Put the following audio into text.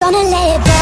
Gonna let it burn.